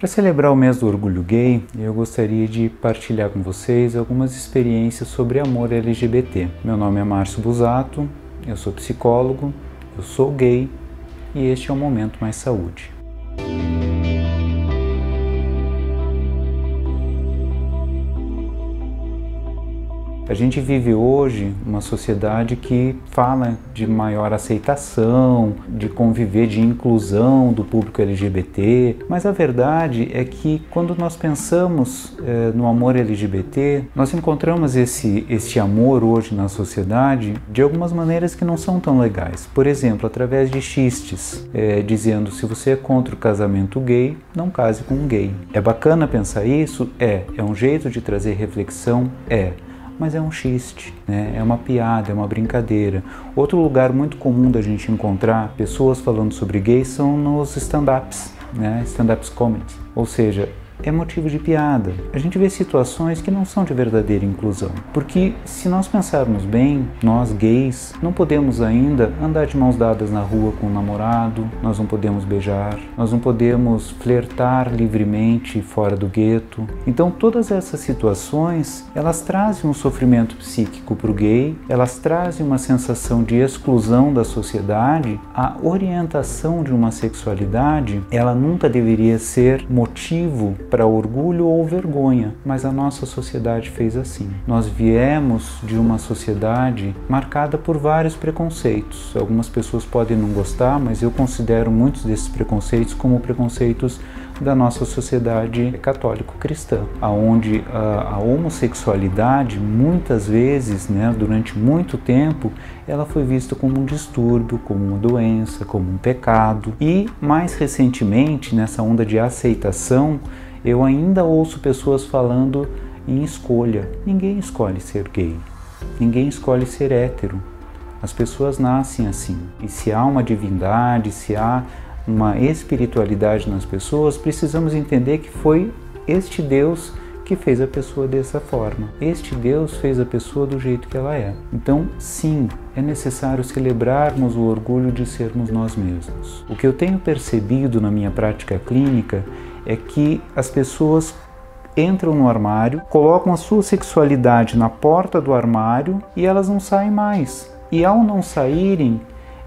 Para celebrar o mês do orgulho gay, eu gostaria de partilhar com vocês algumas experiências sobre amor LGBT. Meu nome é Márcio Busato, eu sou psicólogo, eu sou gay e este é o Momento Mais Saúde. A gente vive hoje uma sociedade que fala de maior aceitação, de conviver, de inclusão do público LGBT, mas a verdade é que quando nós pensamos eh, no amor LGBT, nós encontramos esse, esse amor hoje na sociedade de algumas maneiras que não são tão legais. Por exemplo, através de xistes, eh, dizendo se você é contra o casamento gay, não case com um gay. É bacana pensar isso? É. É um jeito de trazer reflexão? É mas é um xiste, né? é uma piada, é uma brincadeira. Outro lugar muito comum da gente encontrar pessoas falando sobre gays são nos stand-ups, né? stand-ups comedy. Ou seja, é motivo de piada. A gente vê situações que não são de verdadeira inclusão. Porque se nós pensarmos bem, nós gays não podemos ainda andar de mãos dadas na rua com o um namorado, nós não podemos beijar, nós não podemos flertar livremente fora do gueto. Então todas essas situações, elas trazem um sofrimento psíquico para o gay, elas trazem uma sensação de exclusão da sociedade. A orientação de uma sexualidade, ela nunca deveria ser motivo para orgulho ou vergonha, mas a nossa sociedade fez assim. Nós viemos de uma sociedade marcada por vários preconceitos. Algumas pessoas podem não gostar, mas eu considero muitos desses preconceitos como preconceitos da nossa sociedade católico-cristã, aonde a, a, homossexualidade muitas vezes, né, durante muito tempo, ela foi vista como um distúrbio, como uma doença, como um pecado. E mais recentemente, nessa onda de aceitação, eu ainda ouço pessoas falando em escolha. Ninguém escolhe ser gay. Ninguém escolhe ser hétero. As pessoas nascem assim. E se há uma divindade, se há uma espiritualidade nas pessoas, precisamos entender que foi este Deus que fez a pessoa dessa forma. Este Deus fez a pessoa do jeito que ela é. Então, sim, é necessário celebrarmos o orgulho de sermos nós mesmos. O que eu tenho percebido na minha prática clínica é que as pessoas entram no armário, colocam a sua sexualidade na porta do armário e elas não saem mais. E ao não saírem,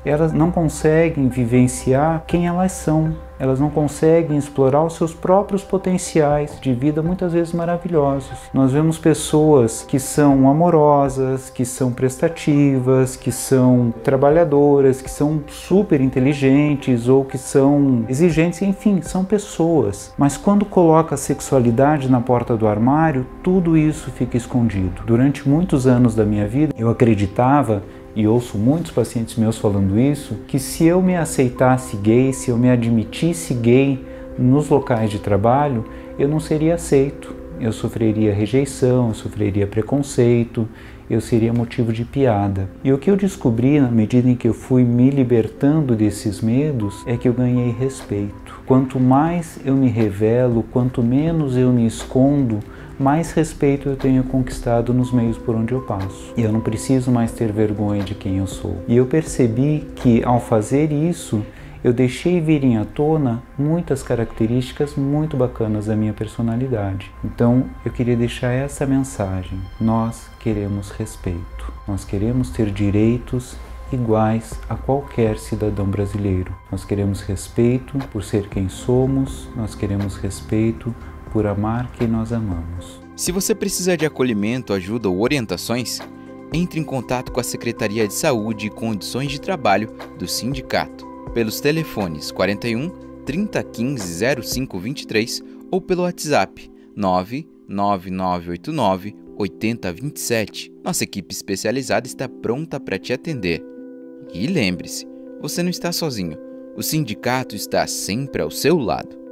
elas não conseguem vivenciar quem elas são, elas não conseguem explorar os seus próprios potenciais de vida, muitas vezes maravilhosos. Nós vemos pessoas que são amorosas, que são prestativas, que são trabalhadoras, que são super inteligentes ou que são exigentes, enfim, são pessoas. Mas quando coloca a sexualidade na porta do armário, tudo isso fica escondido. Durante muitos anos da minha vida, eu acreditava e ouço muitos pacientes meus falando isso, que se eu me aceitasse gay, se eu me admitisse gay nos locais de trabalho, eu não seria aceito. Eu sofreria rejeição, eu sofreria preconceito, eu seria motivo de piada. E o que eu descobri na medida em que eu fui me libertando desses medos é que eu ganhei respeito. Quanto mais eu me revelo, quanto menos eu me escondo, mais respeito eu tenho conquistado nos meios por onde eu passo. E eu não preciso mais ter vergonha de quem eu sou. E eu percebi que ao fazer isso, eu deixei virem à tona muitas características muito bacanas da minha personalidade. Então eu queria deixar essa mensagem: nós queremos respeito, nós queremos ter direitos iguais a qualquer cidadão brasileiro. Nós queremos respeito por ser quem somos, nós queremos respeito por amar quem nós amamos. Se você precisar de acolhimento, ajuda ou orientações, entre em contato com a Secretaria de Saúde e Condições de Trabalho do sindicato pelos telefones 41 3015 0523 ou pelo WhatsApp 99989 8027. Nossa equipe especializada está pronta para te atender. E lembre-se, você não está sozinho. O sindicato está sempre ao seu lado.